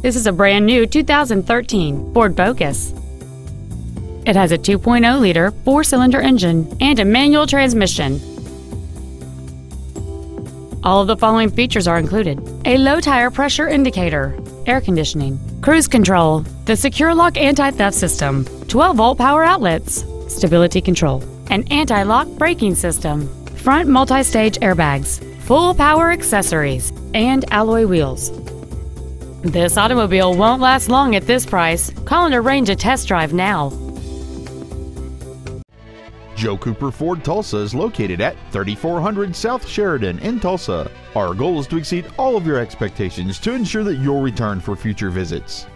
This is a brand new 2013 Ford Focus. It has a 2.0-liter four-cylinder engine and a manual transmission. All of the following features are included. A low tire pressure indicator, air conditioning, cruise control, the secure lock anti-theft system, 12-volt power outlets, stability control, an anti-lock braking system, front multi-stage airbags, full power accessories, and alloy wheels. This automobile won't last long at this price. Call and arrange a test drive now. Joe Cooper Ford Tulsa is located at 3400 South Sheridan in Tulsa. Our goal is to exceed all of your expectations to ensure that you'll return for future visits.